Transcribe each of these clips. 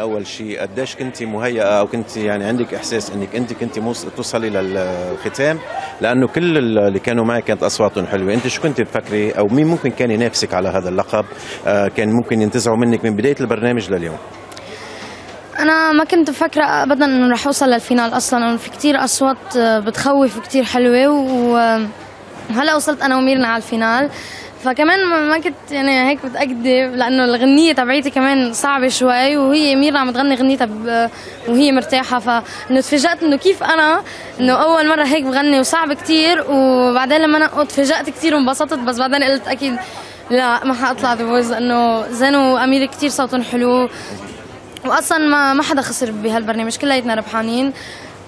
أول شيء قديش كنت مهيئة أو كنت يعني عندك إحساس إنك انت كنت توصلي للختام؟ لأنه كل اللي كانوا معك كانت أصواتهم حلوة. أنت شو كنت تفكري أو مين ممكن كان ينافسك على هذا اللقب؟ آه، كان ممكن ينتزعوا منك من بداية البرنامج لليوم. أنا ما كنت مفكرة ابدا إنه رح أوصل لل final أصلا. لأنه في كتير أصوات بتخوف وكتير حلوة وهلا وصلت أنا وميرنا على ال final. فكمان ما- كنت يعني هيك بتأكد لأنه الغنية تبعيتي كمان صعبة شوي وهي ميرنا عم تغني غنيتها وهي مرتاحة. فإنه تفاجأت إنه كيف أنا إنه أول مرة هيك بغني وصعب كتير وبعدين لما أنا تفاجأت كتير وانبسطت بس بعدين قلت أكيد لا ما حأطلع The Voice لأنه زين وامير كتير صوتهم حلو. واصلا ما ما حدا خسر بهالبرنامج كلياتنا ربحانين.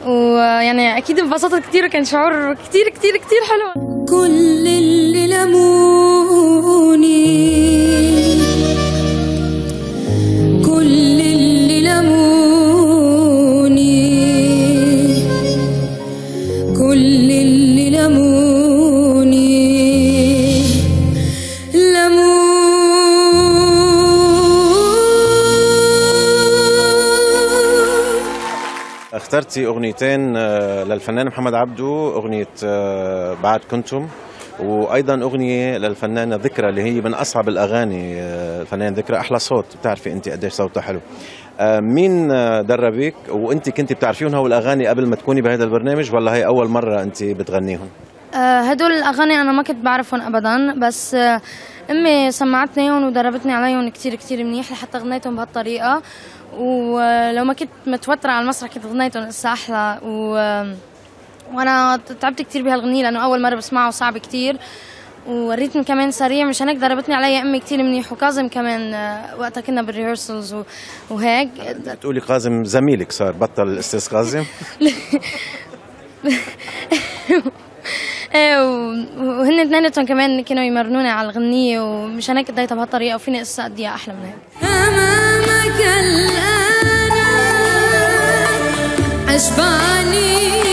ويعني أكيد انبسطت كثير وكان شعور كثير كثير كثير حلو. كل اللي لموني اخترتي أغنيتين آه، للفنان محمد عبدو أغنية آه، بعد كنتم وأيضا أغنية للفنانه ذكرى اللي هي من أصعب الأغاني آه، الفنانه ذكرى أحلى صوت بتعرفي أنت قديش صوتها حلو. آه، مين آه، دربك وأنت كنت بتعرفيهم هول الأغاني قبل ما تكوني بهذا البرنامج ولا هي أول مرة أنت بتغنيهم؟ آه، هدول الأغاني أنا ما كنت بعرفهم ابدا بس آه، أمي سمعتنيهم ودربتني عليهم كتير كتير منيح لحتى غنيتهم بهالطريقة. ولو ما كنت متوترة على المسرح كنت غنيتهم لسه أحلى. و وأنا تعبت كتير بهالغنية لأنه أول مرة بسمعه صعب كتير. والريتم كمان سريع مشان هيك دربتني عليها أمي كتير منيح وكاظم كمان آه، وقتها كنا بالريهرسلز و- وهيك. بتقولي قاسم زميلك صار بطل الأستاذ و- وهن اثنيناتهم كمان كانوا يمرنوني على الغنية ومشان هيك اديتها بهالطريقة وفيني قصة أديها أحلى من هيك. أمامك الآن أشبعني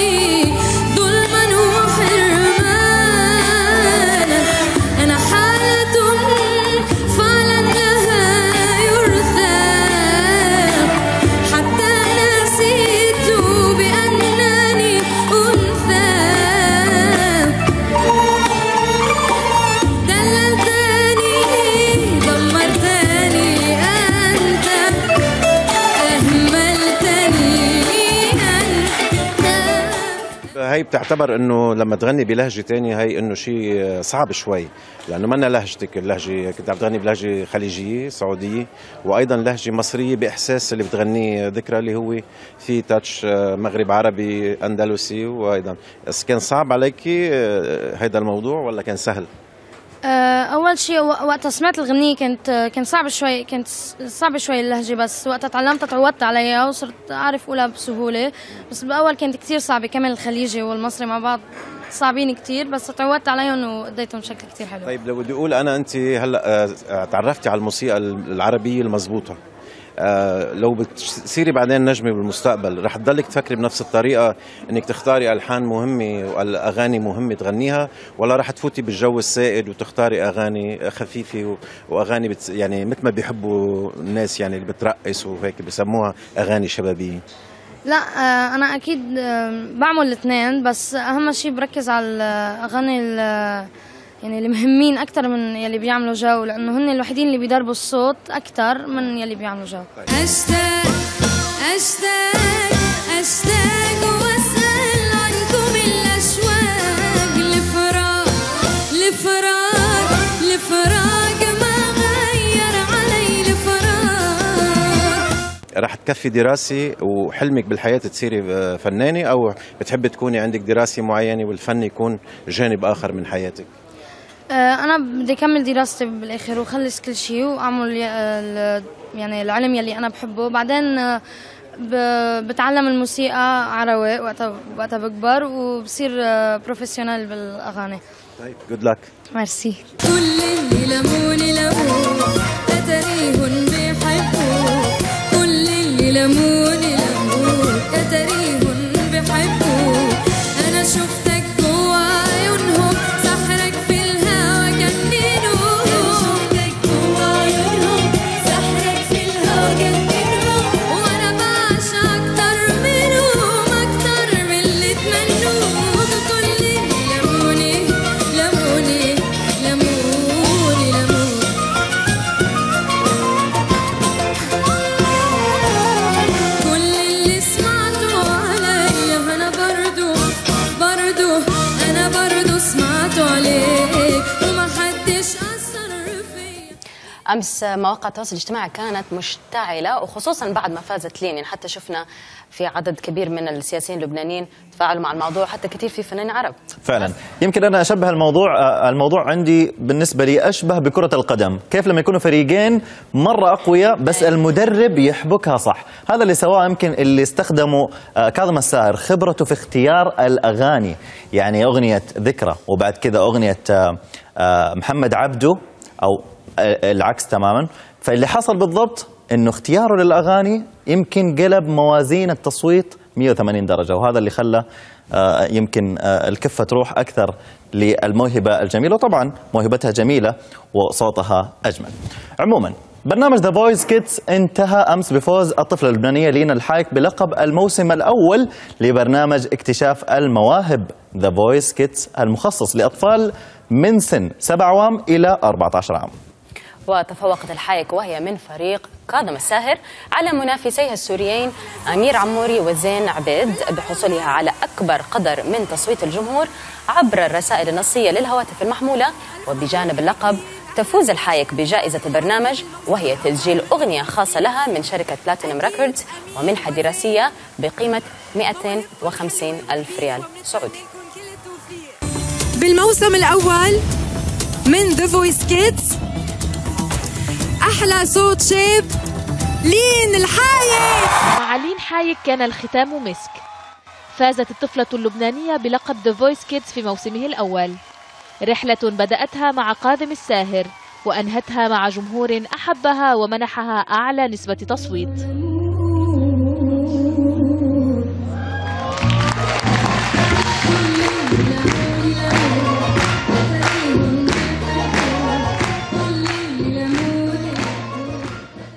هي بتعتبر إنه لما تغني بلهجة تانية هي إنه شيء صعب شوي لأنه منا لهجتك اللهجة كنت عم تغني بلهجة خليجية سعودية وأيضا لهجة مصرية بإحساس اللي بتغنيه ذكرى اللي هو في تاتش آه، مغرب عربي أندلسي وأيضا كان صعب عليك هذا الموضوع ولا كان سهل؟ آه، أول شيء و- وقتها سمعت الغنية كانت كان صعب شوي كانت صعبة شوي اللهجة بس وقتها تعلمتها تعودت عليها وصرت أعرف أقولها بسهولة. بس بالأول كانت كتير صعبة كمان الخليجي والمصري مع بعض صعبين كتير بس تعودت عليهم واديتهم شكل كتير حلو. طيب لو بدي أقول أنا أنت هلأ آه، تعرفتي على الموسيقى العربية المضبوطه آه، لو بتصيري بعدين نجمة بالمستقبل رح تضلك تفكري بنفس الطريقة إنك تختاري ألحان مهمة وألأغاني مهمة تغنيها ولا رح تفوتي بالجو السائد وتختاري أغاني خفيفة وأغاني بتس يعني مثل ما بيحبوا الناس يعني اللي بترقص وهيك بسموها أغاني شبابية. لا آه، أنا أكيد آه، بعمل الاثنين بس أهم شيء بركز على الأغاني يعني المهمين أكثر من يلي بيعملوا جو لأنه هن الوحيدين اللي بيدربوا الصوت أكثر من يلي بيعملوا جو. أشتاق وأسأل عنكم الأشواق لفراق لفراق لفراق ما غير علي الفراق رح تكفي دراسة وحلمك بالحياة تصيري آه، فنانة أو بتحبي تكوني عندك دراسة معينة والفن يكون جانب آخر من حياتك؟ أنا بدي أكمل دراستي بالآخر واخلص كل شيء وأعمل يعني العلم يلي أنا بحبه. بعدين آه، بتعلم الموسيقى على رواق وقتها وقتها بكبر وبصير professional بالأغاني. طيب good luck ميرسي كل اللي لموني لمون أمس مواقع التواصل الاجتماعي كانت مشتعلة وخصوصا بعد ما فازت لين يعني حتى شفنا في عدد كبير من السياسيين اللبنانيين تفاعلوا مع الموضوع حتى كثير في فنانين عرب. فعلا. يمكن أنا أشبه الموضوع الموضوع عندي بالنسبة لي أشبه بكرة القدم. كيف لما يكونوا فريقين مرة أقوياء بس المدرب يحبكها صح. هذا اللي سواه يمكن اللي استخدموا آه، كاظم الساهر خبرته في اختيار الأغاني. يعني أغنية ذكرى وبعد كذا أغنية آه، آه، محمد عبده أو العكس تماما فاللي حصل بالضبط إنه اختياره للأغاني يمكن قلب موازين التصويت 180 درجة وهذا اللي خلى آه، يمكن آه، الكفة تروح أكثر للموهبة الجميلة وطبعا موهبتها جميلة وصوتها أجمل. عموما برنامج The Voice Kids انتهى أمس بفوز الطفلة اللبنانية لينا الحايك بلقب الموسم الأول لبرنامج اكتشاف المواهب The Voice Kids المخصص لأطفال من سن 7 عوام إلى 14 عام. وتفوقت الحايك وهي من فريق كاظم الساهر على منافسيها السوريين أمير عموري وزين عبيد بحصولها على أكبر قدر من تصويت الجمهور عبر الرسائل النصية للهواتف المحمولة وبجانب اللقب تفوز الحايك بجائزة البرنامج وهي تسجيل أغنية خاصة لها من شركة Platinum Records ومنحة دراسية بقيمة 250 ألف ريال سعودي. بالموسم الأول من The Voice Kids أحلى صوت شاب لين الحايك مع لين حايك كان الختام مسك. فازت الطفلة اللبنانية بلقب The Voice Kids في موسمه الأول. رحلة بدأتها مع كاظم الساهر وأنهتها مع جمهور أحبها ومنحها أعلى نسبة تصويت.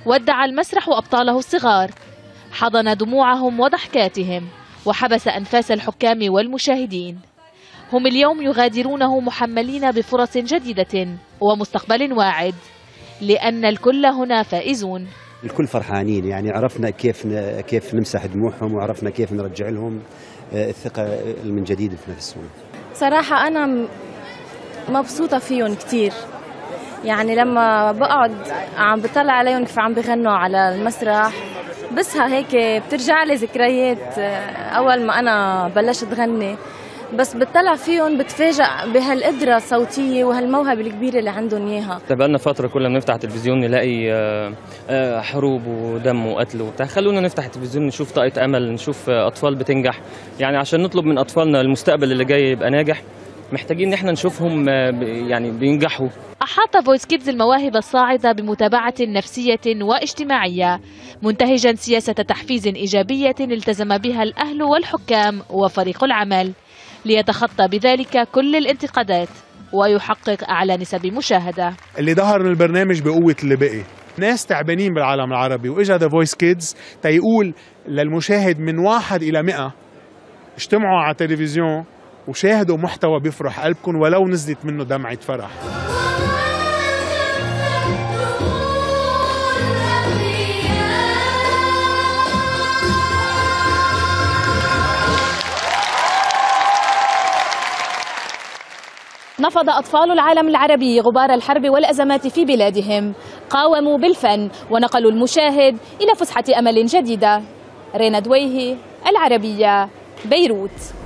ودع المسرح أبطاله الصغار. حضن دموعهم وضحكاتهم وحبس أنفاس الحكام والمشاهدين. هم اليوم يغادرونه محملين بفرص جديدة ومستقبل واعد لأن الكل هنا فائزون. الكل فرحانين يعني عرفنا كيف ن- كيف نمسح دموعهم وعرفنا كيف نرجع لهم آه، الثقة من جديد في نفسهم. صراحة أنا مبسوطة فيهم كتير. يعني لما بقعد عم بطلع عليهم كيف عم بغنوا على المسرح بسها هيك بترجع لي ذكريات آه، أول ما أنا بلشت غني. بس بتطلع فيهم بتفاجأ بهالقدرة الصوتية وهالموهبة الكبيرة اللي عندهم إياها. بقالنا فترة كل ما نفتح التلفزيون نلاقي آه، آه، حروب ودم وقتل وبتاع. خلونا نفتح التلفزيون نشوف طاقة أمل نشوف أطفال بتنجح. يعني عشان نطلب من أطفالنا المستقبل اللي جاي يبقى ناجح محتاجين إن إحنا نشوفهم آه، يعني بينجحوا. أحاط Voice Kids المواهب الصاعدة بمتابعة نفسية واجتماعية منتهجا سياسة تحفيز إيجابية التزم بها الأهل والحكام وفريق العمل ليتخطى بذلك كل الانتقادات ويحقق أعلى نسب مشاهدة. اللي ظهر من البرنامج بقوة اللي بقي ناس تعبانين بالعالم العربي وإجا The Voice Kids تيقول للمشاهد من واحد إلى مئة اجتمعوا على التلفزيون وشاهدوا محتوى بيفرح قلبكم ولو نزلت منه دمعة فرح. نفض أطفال العالم العربي غبار الحرب والأزمات في بلادهم. قاوموا بالفن ونقلوا المشاهد إلى فسحة أمل جديدة. رينا دويهي العربية بيروت.